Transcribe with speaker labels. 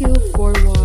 Speaker 1: Thank you for watching.